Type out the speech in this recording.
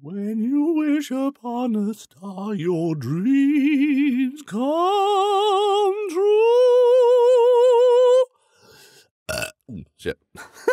When you wish upon a star, your dreams come true. Uh, shit.